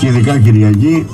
και ειδικά Κυριακή.